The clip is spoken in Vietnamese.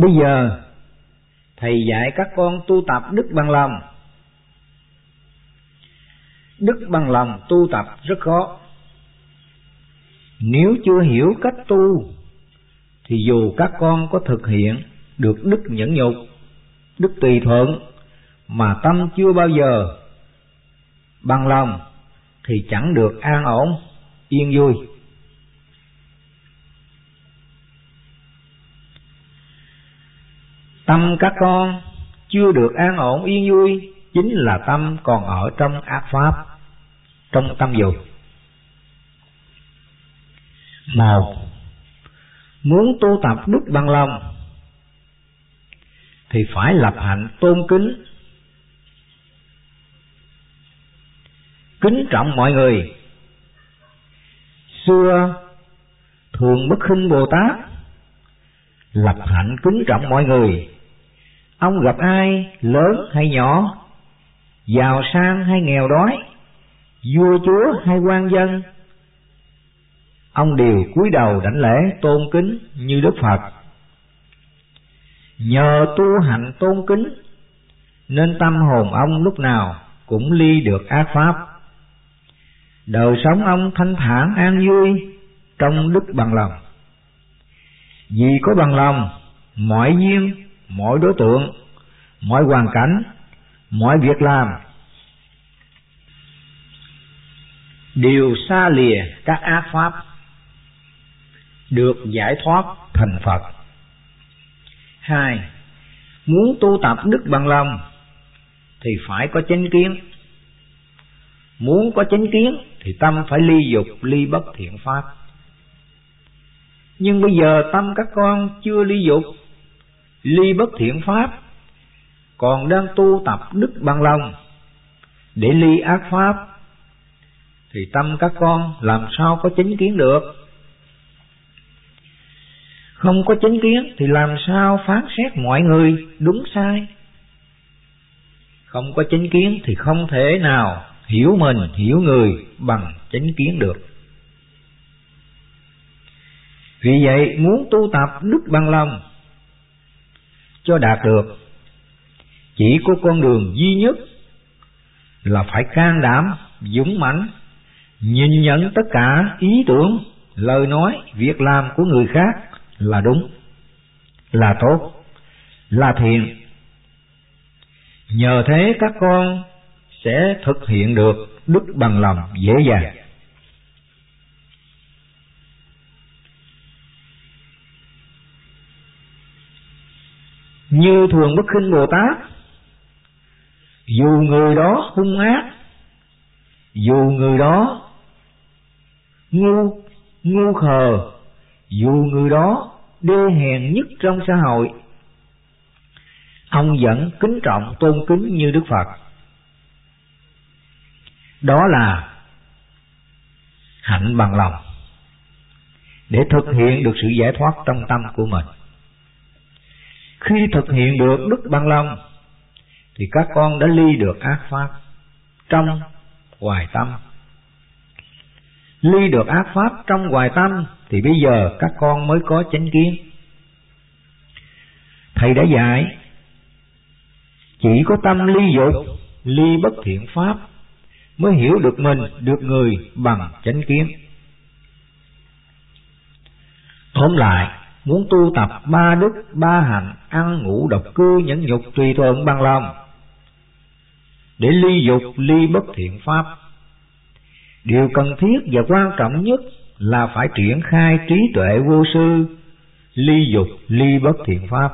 Bây giờ thầy dạy các con tu tập đức bằng lòng. Đức bằng lòng tu tập rất khó. Nếu chưa hiểu cách tu thì dù các con có thực hiện được đức nhẫn nhục, đức tùy thuận mà tâm chưa bao giờ bằng lòng thì chẳng được an ổn, yên vui. Tâm các con chưa được an ổn yên vui chính là tâm còn ở trong ác pháp, trong tâm dục. Một, muốn tu tập đức bằng lòng thì phải lập hạnh tôn kính. Kính trọng mọi người. Xưa thường bất khinh bồ tát lập hạnh kính trọng mọi người ông gặp ai, lớn hay nhỏ? Giàu sang hay nghèo đói? Vua chúa hay quan dân? Ông đều cúi đầu đảnh lễ, tôn kính như đức phật. Nhờ tu hạnh tôn kính, nên tâm hồn ông lúc nào cũng ly được ác pháp. Đời sống ông thanh thản, an vui trong đức bằng lòng. Vì có bằng lòng, mọi duyên mỗi đối tượng mọi hoàn cảnh mọi việc làm đều xa lìa các ác pháp, được giải thoát thành phật. Hai, muốn tu tập đức bằng lòng thì phải có chánh kiến. Muốn có chánh kiến thì tâm phải ly dục, ly bất thiện pháp. Nhưng bây giờ tâm các con chưa ly dục ly bất thiện pháp, còn đang tu tập đức bằng lòng để ly ác pháp, thì tâm các con làm sao có chánh kiến được? Không có chánh kiến thì làm sao phán xét mọi người, đúng sai? Không có chánh kiến thì không thể nào hiểu mình, hiểu người bằng chánh kiến được. Vì vậy, muốn tu tập đức bằng lòng cho đạt được. Chỉ có con đường duy nhất là phải can đảm, dũng mãnh, nhìn nhận tất cả ý tưởng, lời nói, việc làm của người khác là đúng, là tốt, là thiện. Nhờ thế các con sẽ thực hiện được đức bằng lòng dễ dàng. Như thường bất khinh bồ tát. Dù người đó hung ác, dù người đó ngu ngu khờ, dù người đó đê hèn nhất trong xã hội, ông vẫn kính trọng, tôn kính như đức phật. Đó là hạnh bằng lòng để thực hiện được sự giải thoát trong tâm của mình khi thực hiện được đức bằng lòng thì các con đã ly được ác pháp trong hoài tâm. Ly được ác pháp trong hoài tâm, thì bây giờ các con mới có chánh kiến. Thầy đã dạy, chỉ có tâm ly dục, ly bất thiện pháp, mới hiểu được mình được người bằng chánh kiến. Tóm lại muốn tu tập ba đức, ba hạnh, ăn, ngủ độc cư, nhẫn nhục, tùy thuận bằng lòng để ly dục, ly bất thiện pháp. Điều cần thiết và quan trọng nhất là phải triển khai trí tuệ vô sư, ly dục, ly bất thiện pháp.